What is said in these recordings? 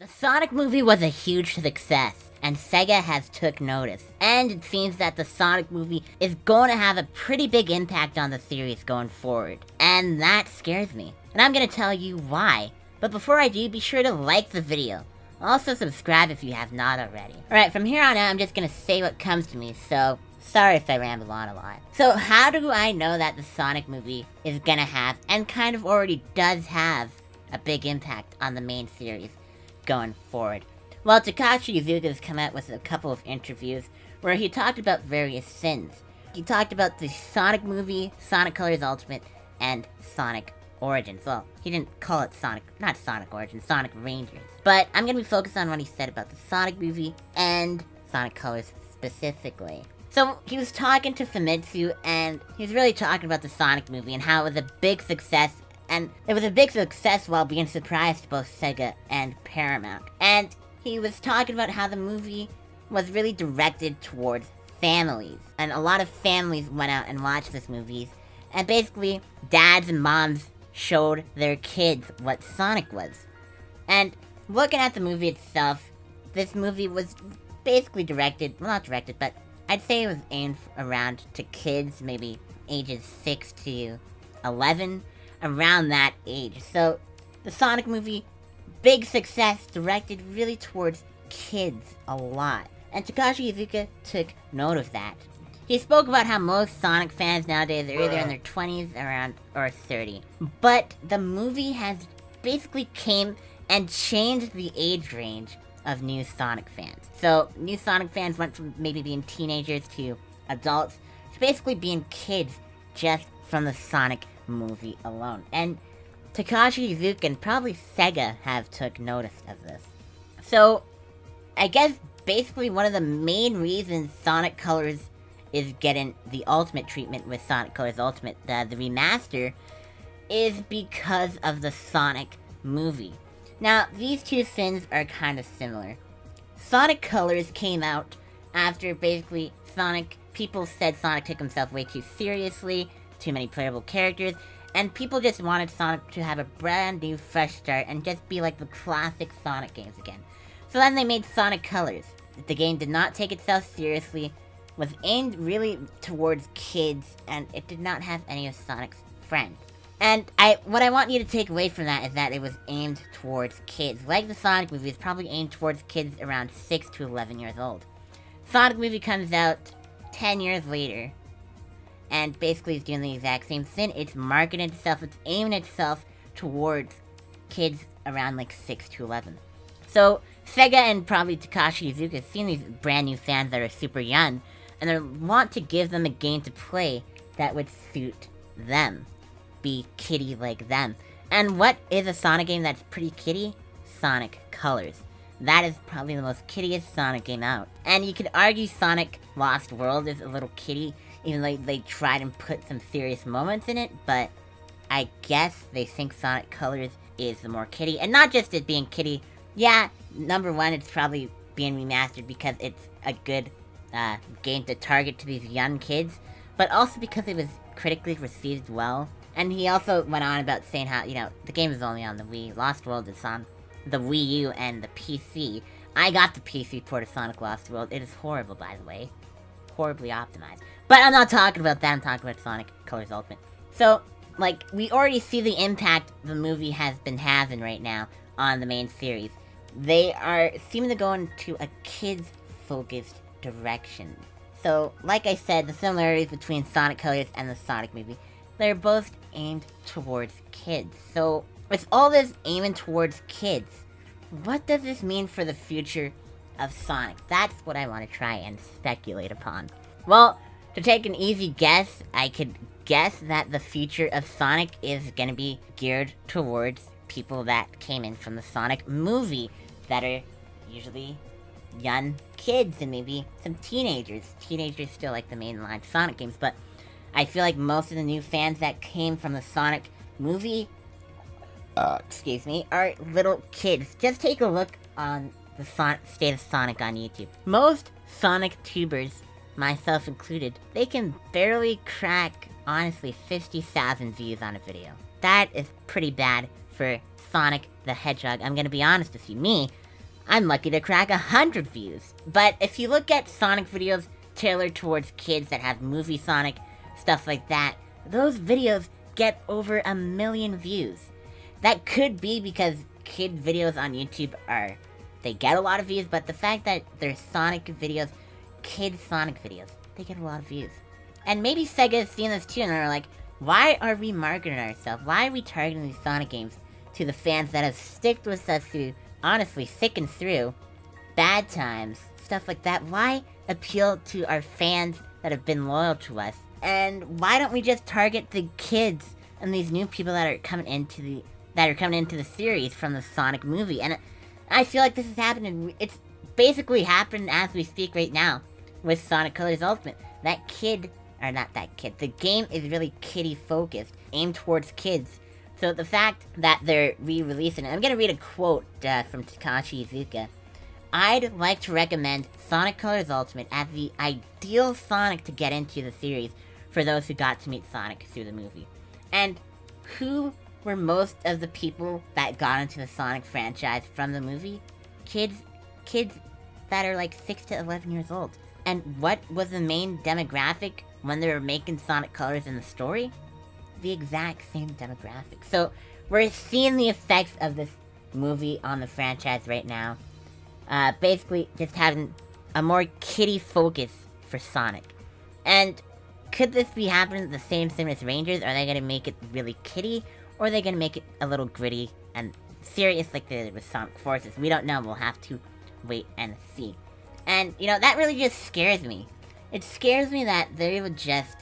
The Sonic movie was a huge success, and Sega has took notice. And it seems that the Sonic movie is going to have a pretty big impact on the series going forward. And that scares me. And I'm going to tell you why. But before I do, be sure to like the video. Also subscribe if you have not already. Alright, from here on out, I'm just going to say what comes to me, so sorry if I ramble on a lot. So how do I know that the Sonic movie is going to have, and kind of already does have, a big impact on the main series? Going forward. Well, Takashi Iizuka has come out with a couple of interviews where he talked about various sins. He talked about the Sonic movie, Sonic Colors Ultimate, and Sonic Origins. Well, he didn't call it Sonic, not Sonic Origins, Sonic Rangers. But I'm gonna be focused on what he said about the Sonic movie and Sonic Colors specifically. So he was talking to Famitsu, and he was really talking about the Sonic movie and how it was a big success and it was a big success while being surprised both Sega and Paramount. And he was talking about how the movie was really directed towards families. And a lot of families went out and watched this movie. And basically, dads and moms showed their kids what Sonic was. And looking at the movie itself, this movie was basically directed, well not directed, but I'd say it was aimed around to kids, maybe ages 6 to 11 around that age. So, the Sonic movie, big success, directed really towards kids a lot. And Takashi Iizuka took note of that. He spoke about how most Sonic fans nowadays are either in their 20s around or 30. But the movie has basically came and changed the age range of new Sonic fans. So, new Sonic fans went from maybe being teenagers to adults to basically being kids just from the Sonic movie alone. And Takashi Iizuka and probably Sega have took notice of this. So, I guess basically one of the main reasons Sonic Colors is getting the Ultimate treatment with Sonic Colors Ultimate, the, the remaster, is because of the Sonic movie. Now, these two sins are kind of similar. Sonic Colors came out after basically Sonic, people said Sonic took himself way too seriously, too many playable characters, and people just wanted Sonic to have a brand new fresh start and just be like the classic Sonic games again. So then they made Sonic Colors. The game did not take itself seriously, was aimed really towards kids, and it did not have any of Sonic's friends. And I, what I want you to take away from that is that it was aimed towards kids. Like the Sonic movie, it's probably aimed towards kids around 6 to 11 years old. Sonic movie comes out 10 years later, and basically is doing the exact same thing. It's marketing itself, it's aiming itself towards kids around like 6 to 11. So, Sega and probably Takashi Iizuka seeing these brand new fans that are super young, and they want to give them a game to play that would suit them. Be kiddie like them. And what is a Sonic game that's pretty kiddie? Sonic Colors. That is probably the most kittiest Sonic game out. And you could argue Sonic Lost World is a little kiddie, even though they tried and put some serious moments in it, but I guess they think Sonic Colors is the more kiddie. And not just it being kiddie. Yeah, number one, it's probably being remastered because it's a good uh, game to target to these young kids, but also because it was critically received well. And he also went on about saying how, you know, the game is only on the Wii. Lost World is on the Wii U and the PC. I got the PC port of Sonic Lost World. It is horrible, by the way. Horribly optimized. But I'm not talking about that, I'm talking about Sonic Colors Ultimate. So, like, we already see the impact the movie has been having right now on the main series. They are seeming to go into a kids-focused direction. So, like I said, the similarities between Sonic Colors and the Sonic movie, they're both aimed towards kids. So, with all this aiming towards kids, what does this mean for the future of Sonic? That's what I want to try and speculate upon. Well, to take an easy guess, I could guess that the future of Sonic is going to be geared towards people that came in from the Sonic movie that are usually young kids and maybe some teenagers. Teenagers still like the mainline Sonic games, but I feel like most of the new fans that came from the Sonic movie, uh, excuse me, are little kids. Just take a look on the Son State of Sonic on YouTube. Most Sonic tubers myself included, they can barely crack, honestly, 50,000 views on a video. That is pretty bad for Sonic the Hedgehog. I'm gonna be honest with you. Me, I'm lucky to crack 100 views. But if you look at Sonic videos tailored towards kids that have movie Sonic, stuff like that, those videos get over a million views. That could be because kid videos on YouTube are, they get a lot of views, but the fact that they're Sonic videos, kid Sonic videos, they get a lot of views. And maybe Sega is seeing this too, and they're like, why are we marketing ourselves? Why are we targeting these Sonic games to the fans that have sticked with us through, honestly, thick and through, bad times, stuff like that? Why appeal to our fans that have been loyal to us? And why don't we just target the kids and these new people that are coming into the that are coming into the series from the Sonic movie? And I feel like this is happening. It's basically happening as we speak right now with Sonic Colors Ultimate. That kid or not that kid. The game is really kiddie focused, aimed towards kids. So the fact that they're re-releasing it, I'm gonna read a quote uh, from Takashi Iizuka. I'd like to recommend Sonic Colors Ultimate as the ideal Sonic to get into the series for those who got to meet Sonic through the movie. And who were most of the people that got into the Sonic franchise from the movie? Kids, kids that are like 6 to 11 years old. And what was the main demographic when they were making Sonic Colors in the story? The exact same demographic. So, we're seeing the effects of this movie on the franchise right now. Uh, basically, just having a more kiddie focus for Sonic. And could this be happening the same thing as Rangers? Are they going to make it really kiddie? Or are they going to make it a little gritty and serious like they did with Sonic Forces? We don't know. We'll have to wait and see. And, you know, that really just scares me. It scares me that they would just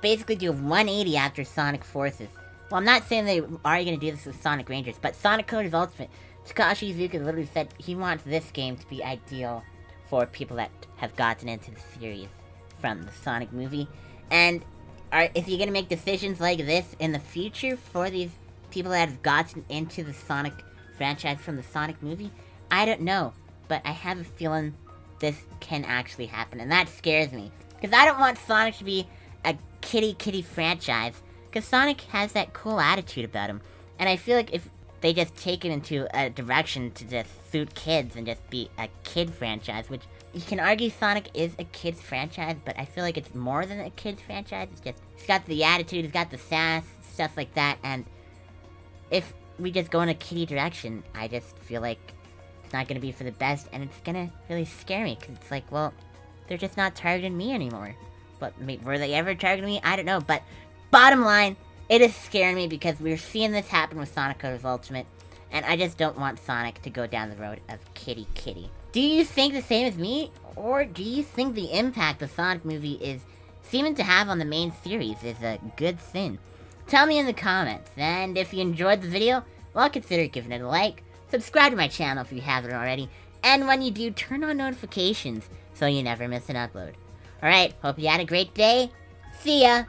basically do 180 after Sonic Forces. Well, I'm not saying they are going to do this with Sonic Rangers, but Sonic Colors Ultimate, Takashi Iizuka literally said he wants this game to be ideal for people that have gotten into the series from the Sonic movie. And are, is he going to make decisions like this in the future for these people that have gotten into the Sonic franchise from the Sonic movie? I don't know, but I have a feeling this can actually happen, and that scares me. Because I don't want Sonic to be a kiddie kiddie franchise, because Sonic has that cool attitude about him. And I feel like if they just take it into a direction to just suit kids and just be a kid franchise, which you can argue Sonic is a kid's franchise, but I feel like it's more than a kid's franchise. It's just, it's got the attitude, it's got the sass, stuff like that, and if we just go in a kiddie direction, I just feel like it's not to be for the best, and it's to really scare me, because it's like, well, they're just not targeting me anymore. But were they ever targeting me? I don't know, but bottom line, it is scaring me because we're seeing this happen with Sonic Colors Ultimate, and I just don't want Sonic to go down the road of kiddie kiddie. Do you think the same as me, or do you think the impact the Sonic movie is seeming to have on the main series is a good thing? Tell me in the comments, and if you enjoyed the video, well, consider giving it a like, Subscribe to my channel if you haven't already, and when you do, turn on notifications so you never miss an upload. Alright, hope you had a great day. See ya!